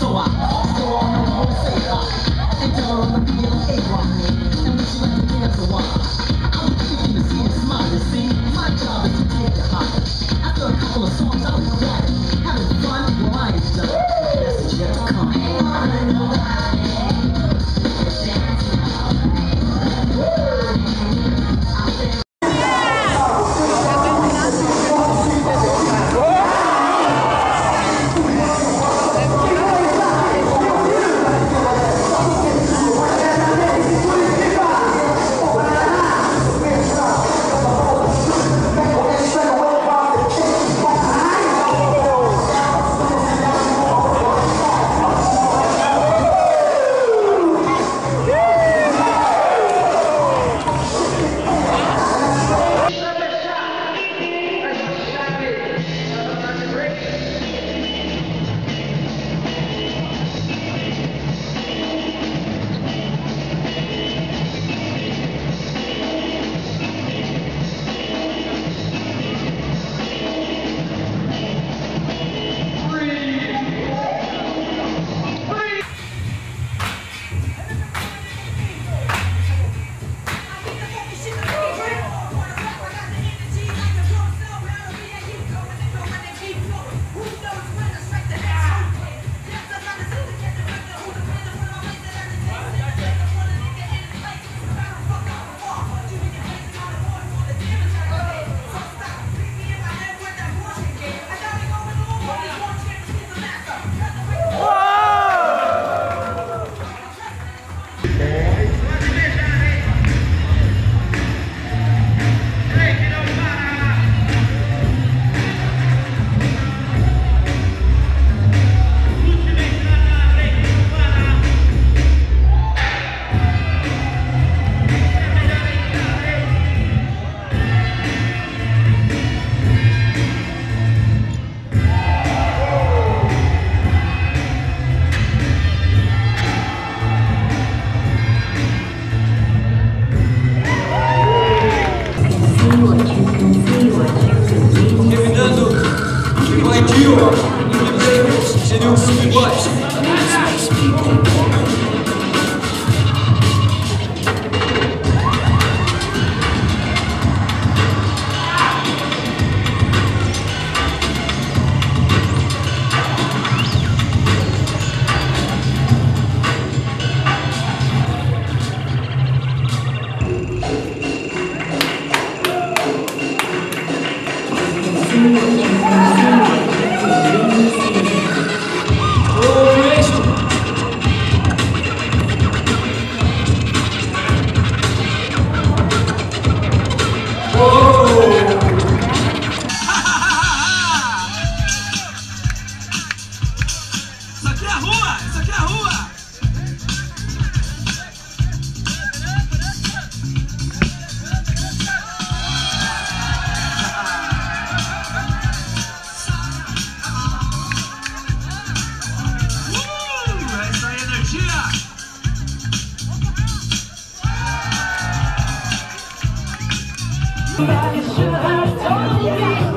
走啊！Somebody should have told me